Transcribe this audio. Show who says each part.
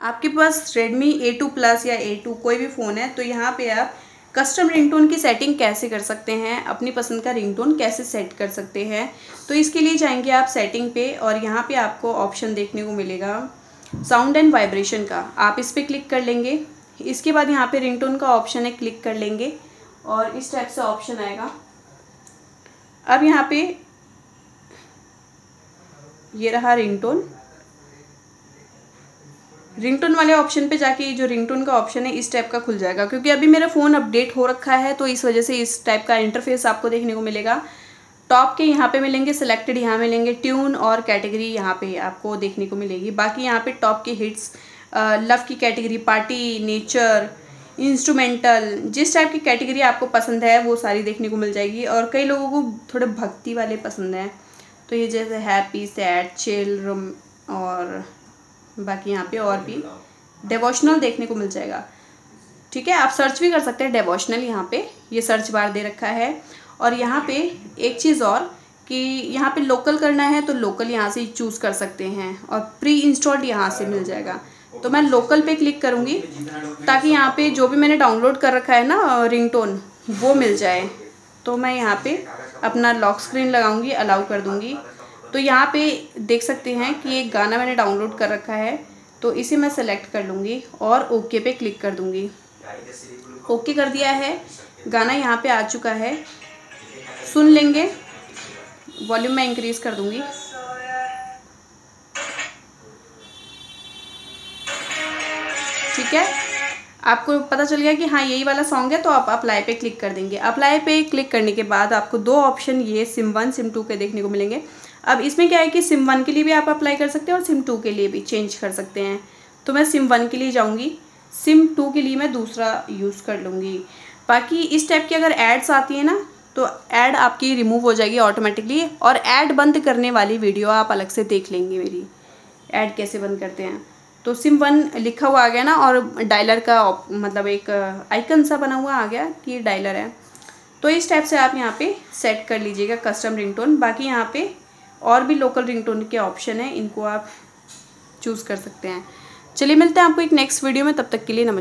Speaker 1: आपके पास Redmi A2 plus या A2 कोई भी फ़ोन है तो यहाँ पे आप कस्टम रिंगटोन की सेटिंग कैसे कर सकते हैं, अपनी पसंद का रिंगटोन कैसे सेट कर सकते हैं तो इसके लिए जाएँगे आप सेटिंग पे और यहाँ पे आपको ऑप्शन देखने को मिलेगा साउंड एंड वाइब्रेशन का। आप इस पर क्लिक कर लेंगे, इसके बाद यहाँ पे रिंगटोन का ऑप्शन है क्लिक कर लेंगे और इस टाइप से ऑप्शन आएगा। अब यहाँ पे ये रहा रिंगटोन रिंगटोन वाले ऑप्शन पे जाके जो रिंगटोन का ऑप्शन है, इस टाइप का खुल जाएगा। क्योंकि अभी मेरा फ़ोन अपडेट हो रखा है तो इस वजह से इस टाइप का इंटरफेस आपको देखने को मिलेगा। टॉप के यहाँ पे मिलेंगे सिलेक्टेड यहाँ मिलेंगे ट्यून और कैटेगरी यहाँ पे आपको देखने को मिलेगी। बाकी यहाँ पे टॉप के हिट्स लव की कैटेगरी पार्टी नेचर इंस्ट्रूमेंटल जिस टाइप की कैटेगरी आपको पसंद है, वो सारी देखने को मिल जाएगी। और कई लोगों को थोड़े भक्ति वाले पसंद हैं। तो ये जैसे हैप्पी सैड चिल और बाकी यहाँ पे और भी। डेवोशनल देखने को मिल जाएगा। ठीक है, आप सर्च भी कर सकते हैं डेवोशनल यहाँ पे। ये सर्च बार दे रखा है। और यहाँ पे एक चीज़ और कि यहाँ पे लोकल करना है तो लोकल यहाँ से चूज़ कर सकते हैं। और प्री इंस्टॉल्ड यहाँ से मिल जाएगा। तो मैं लोकल पे क्लिक करूँगी ताकि यहाँ पे जो भी मैंने डाउनलोड कर रखा है ना रिंगटोन वो मिल जाए। तो मैं यहाँ पे अपना लॉक स्क्रीन लगाऊँगी अलाउ कर दूँगी। तो यहाँ पे देख सकते हैं कि एक गाना मैंने डाउनलोड कर रखा है तो इसे मैं सेलेक्ट कर लूँगी और ओके पे क्लिक कर दूँगी। ओके कर दिया है, गाना यहाँ पे आ चुका है। सुन लेंगे वॉल्यूम मैं इंक्रीज़ कर दूँगी। ठीक है? आपको पता चल गया कि हाँ यही वाला सॉन्ग है तो आप अप्लाई पे क्लिक कर देंगे। अप्लाई पे क्लिक करने के बाद आपको दो ऑप्शन ये सिम वन सिम टू के देखने को मिलेंगे। अब इसमें क्या है कि सिम वन के लिए भी आप अप्लाई कर सकते हैं और सिम टू के लिए भी चेंज कर सकते हैं। तो मैं सिम वन के लिए जाऊँगी सिम टू के लिए मैं दूसरा यूज़ कर लूँगी। बाकी इस टाइप की अगर एड्स आती है ना तो ऐड आपकी रिमूव हो जाएगी ऑटोमेटिकली और ऐड बंद करने वाली वीडियो आप अलग से देख लेंगे मेरी। ऐड कैसे बंद करते हैं? तो सिम वन लिखा हुआ आ गया ना, और डायलर का मतलब एक आइकन सा बना हुआ आ गया कि डायलर है। तो इस टाइप से आप यहाँ पे सेट कर लीजिएगा कस्टम रिंगटोन बाकी यहाँ पे और भी लोकल रिंगटोन के ऑप्शन हैं, इनको आप चूज़ कर सकते हैं। चलिए मिलते हैं आपको एक नेक्स्ट वीडियो में, तब तक के लिए नमस्कार।